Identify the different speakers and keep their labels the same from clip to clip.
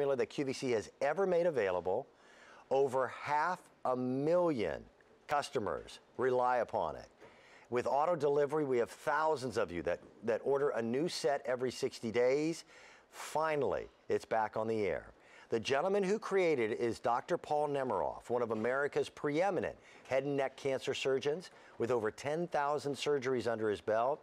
Speaker 1: formula that QVC has ever made available. Over half a million customers rely upon it. With auto delivery, we have thousands of you that, that order a new set every 60 days. Finally, it's back on the air. The gentleman who created it is Dr. Paul Nemiroff, one of America's preeminent head and neck cancer surgeons with over 10,000 surgeries under his belt.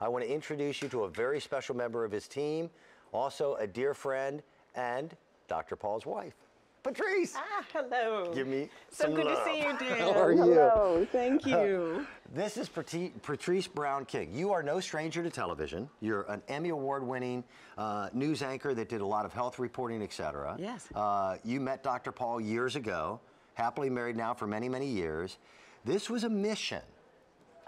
Speaker 1: I want to introduce you to a very special member of his team, also a dear friend and Dr. Paul's wife. Patrice.
Speaker 2: Ah, hello.
Speaker 1: Give me
Speaker 2: so
Speaker 1: some
Speaker 2: good
Speaker 1: love.
Speaker 2: to see you, dear.
Speaker 1: How are you?
Speaker 2: Hello, thank you.
Speaker 1: This is Patrice Brown King. You are no stranger to television. You're an Emmy Award winning uh, news anchor that did a lot of health reporting, et cetera.
Speaker 2: Yes.
Speaker 1: Uh, you met Dr. Paul years ago, happily married now for many, many years. This was a mission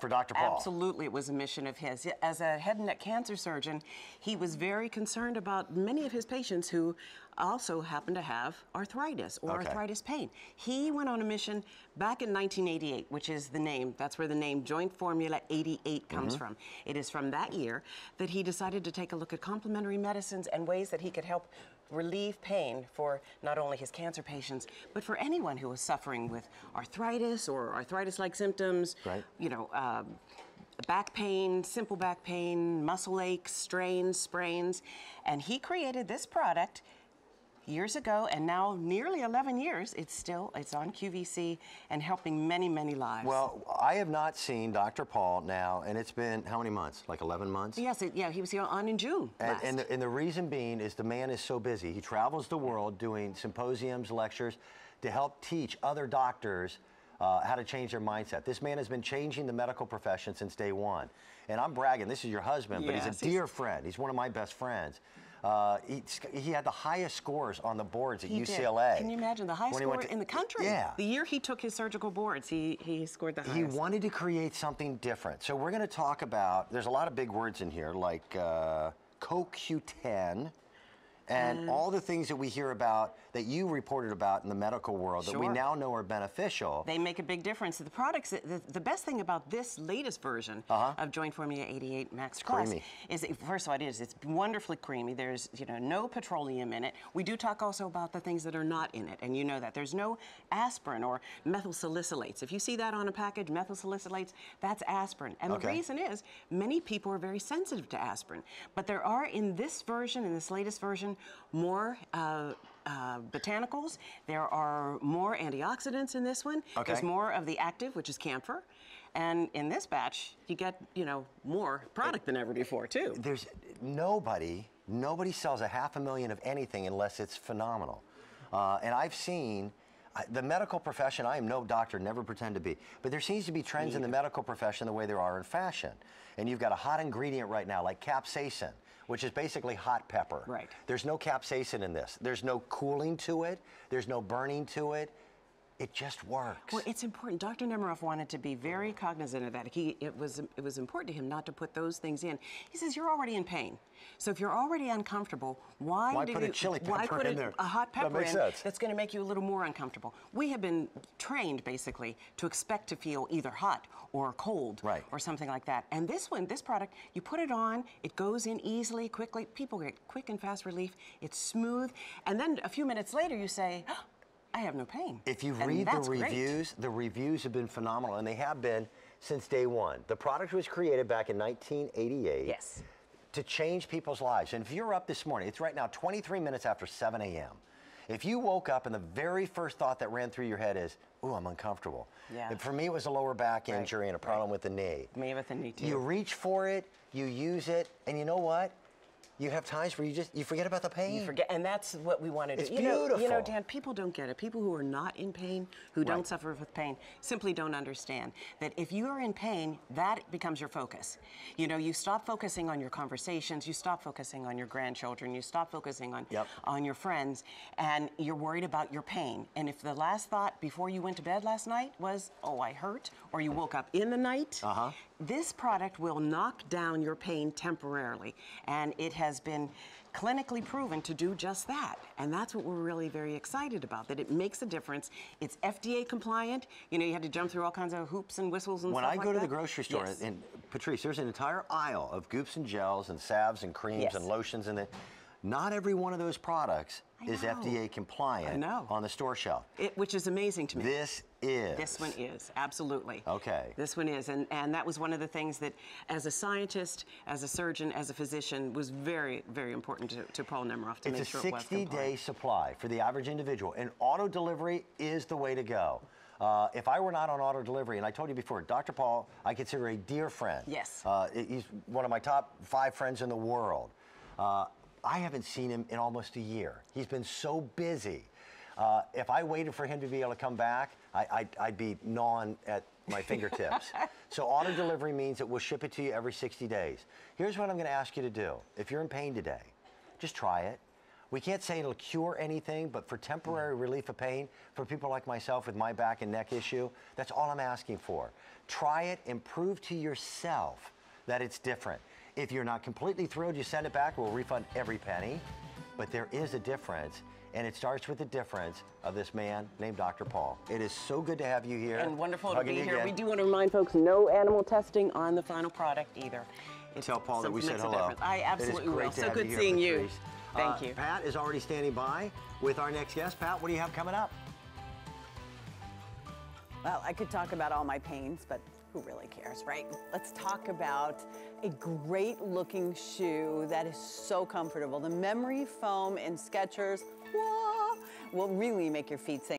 Speaker 1: for Dr. Paul.
Speaker 2: Absolutely, it was a mission of his. As a head and neck cancer surgeon, he was very concerned about many of his patients who also happened to have arthritis or
Speaker 1: Okay.
Speaker 2: arthritis pain. He went on a mission back in 1988, which is the name, that's where the name Joint Formula 88 comes
Speaker 1: Mm-hmm.
Speaker 2: from. It is from that year that he decided to take a look at complementary medicines and ways that he could help relieve pain for not only his cancer patients, but for anyone who was suffering with arthritis or arthritis-like symptoms,
Speaker 1: Right.
Speaker 2: you know, um, back pain, simple back pain, muscle aches, strains, sprains. And he created this product years ago, and now nearly 11 years, it's still, it's on QVC and helping many, many lives.
Speaker 1: Well, I have not seen Dr. Paul now, and it's been how many months? Like 11 months?
Speaker 2: yes, it, yeah, he was here on in June
Speaker 1: And, and, the, and the reason being is the man is so busy. He travels the world doing symposiums, lectures to help teach other doctors uh, how to change their mindset. This man has been changing the medical profession since day one. And I'm bragging, this is your husband, but he's
Speaker 2: Yes,
Speaker 1: a
Speaker 2: he's-
Speaker 1: dear friend. He's one of my best friends. Uh, he, he had the highest scores on the boards at
Speaker 2: He did.
Speaker 1: UCLA.
Speaker 2: Can you imagine the highest score
Speaker 1: to-
Speaker 2: in the country?
Speaker 1: Yeah.
Speaker 2: The year he took his surgical boards, he, he scored the highest.
Speaker 1: He wanted to create something different. So we're going to talk about, there's a lot of big words in here like uh, CoQ10 and mm-hmm. all the things that we hear about that you reported about in the medical world that we now know are beneficial.
Speaker 2: They make a big difference. The products, the, the best thing about this latest version uh-huh. of Joint Formula 88 Max Plus
Speaker 1: creamy.
Speaker 2: is, first of all, it is. It's wonderfully creamy. There's, you know, no petroleum in it. We do talk also about the things that are not in it, and you know that. There's no aspirin or methyl salicylates. If you see that on a package, methyl salicylates, that's aspirin. And
Speaker 1: Okay.
Speaker 2: the reason is many people are very sensitive to aspirin. But there are in this version, in this latest version, more uh, uh, botanicals. There are more antioxidants in this one.
Speaker 1: Okay.
Speaker 2: There's more of the active, which is camphor. And in this batch, you get, you know, more product than ever before, too.
Speaker 1: There's nobody, nobody sells a half a million of anything unless it's phenomenal. Uh, and I've seen the medical profession, I am no doctor, never pretend to be, but there seems to be trends in the medical profession the way there are in fashion. And you've got a hot ingredient right now, like capsaicin, which is basically hot pepper.
Speaker 2: Right.
Speaker 1: There's no capsaicin in this. There's no cooling to it. There's no burning to it. It just works.
Speaker 2: Well, it's important. Dr. Nemiroff wanted to be very cognizant of that. He, it was it was important to him not to put those things in. He says you're already in pain, so if you're already uncomfortable, why,
Speaker 1: Why
Speaker 2: do
Speaker 1: put a
Speaker 2: you,
Speaker 1: chili
Speaker 2: why
Speaker 1: pepper
Speaker 2: put
Speaker 1: in
Speaker 2: a,
Speaker 1: there?
Speaker 2: a hot pepper That
Speaker 1: makes
Speaker 2: in
Speaker 1: sense.
Speaker 2: that's going to make you a little more uncomfortable? We have been trained basically to expect to feel either hot or cold
Speaker 1: Right.
Speaker 2: or something like that. And this one, this product, you put it on, it goes in easily, quickly. People get quick and fast relief. It's smooth, and then a few minutes later, you say. "Oh, I have no pain.
Speaker 1: If you
Speaker 2: And
Speaker 1: read the
Speaker 2: that's great.
Speaker 1: reviews, the reviews have been phenomenal, and they have been since day one. The product was created back in 1988
Speaker 2: Yes.
Speaker 1: to change people's lives. And if you're up this morning, it's right now 23 minutes after 7 a.m. If you woke up and the very first thought that ran through your head is, "Ooh, I'm uncomfortable,"
Speaker 2: Yeah.
Speaker 1: and for me it was a lower back
Speaker 2: Right,
Speaker 1: injury and a problem with the knee.
Speaker 2: Me with a knee too.
Speaker 1: You reach for it, you use it, and you know what? You have times where you just you forget about the pain.
Speaker 2: You forget, and that's what we want to do.
Speaker 1: It's
Speaker 2: you Know, you know. Dan, people don't get it. People who are not in pain, who
Speaker 1: Right.
Speaker 2: don't suffer with pain, simply don't understand that if you are in pain, that becomes your focus. You know, you stop focusing on your conversations, you stop focusing on your grandchildren, you stop focusing on
Speaker 1: Yep.
Speaker 2: on your friends, and you're worried about your pain. And if the last thought before you went to bed last night was, "Oh, I hurt," or you woke up in the night,
Speaker 1: Uh-huh.
Speaker 2: this product will knock down your pain temporarily, and it has been clinically proven to do just that. And that's what we're really very excited about, that it makes a difference. It's FDA compliant. You know, you had to jump through all kinds of hoops and whistles and
Speaker 1: When
Speaker 2: stuff
Speaker 1: I
Speaker 2: like
Speaker 1: go to the grocery store,
Speaker 2: Yes.
Speaker 1: and Patrice, there's an entire aisle of goops and gels and salves and creams
Speaker 2: Yes.
Speaker 1: and lotions and the, Not every one of those products is. FDA compliant on the store shelf.
Speaker 2: It, which is amazing to me.
Speaker 1: This is.
Speaker 2: This one is, absolutely.
Speaker 1: Okay.
Speaker 2: This one is. And, and that was one of the things that, as a scientist, as a surgeon, as a physician, was very, very important to, to Paul Nemiroff to
Speaker 1: It's
Speaker 2: make sure it was a
Speaker 1: 60 day supply for the average individual, and auto delivery is the way to go. Uh, if I were not on auto delivery, and I told you before, Dr. Paul, I consider a dear friend.
Speaker 2: Yes.
Speaker 1: Uh, he's one of my top five friends in the world. Uh, I haven't seen him in almost a year. He's been so busy. Uh, if I waited for him to be able to come back, I, I'd, I'd be gnawing at my fingertips. so auto delivery means that we'll ship it to you every 60 days. Here's what I'm going to ask you to do. If you're in pain today, just try it. We can't say it'll cure anything, but for temporary relief of pain, for people like myself with my back and neck issue, that's all I'm asking for. Try it and prove to yourself that it's different. If you're not completely thrilled, you send it back, we'll refund every penny. But there is a difference, and it starts with the difference of this man named Dr. Paul. It is so good to have you here.
Speaker 2: And wonderful to be here.
Speaker 1: again.
Speaker 2: We do want to remind folks no animal testing on the final product either. It's
Speaker 1: Tell Paul that we
Speaker 2: something
Speaker 1: said
Speaker 2: makes
Speaker 1: hello.
Speaker 2: I absolutely
Speaker 1: great
Speaker 2: will.
Speaker 1: to
Speaker 2: So good
Speaker 1: here,
Speaker 2: seeing you.
Speaker 1: Patrice.
Speaker 2: Thank
Speaker 1: Uh,
Speaker 2: you.
Speaker 1: Pat is already standing by with our next guest. Pat, what do you have coming up?
Speaker 3: Well, I could talk about all my pains, but who really cares, right? Let's talk about a great looking shoe that is so comfortable. The memory foam in Skechers will really make your feet sing.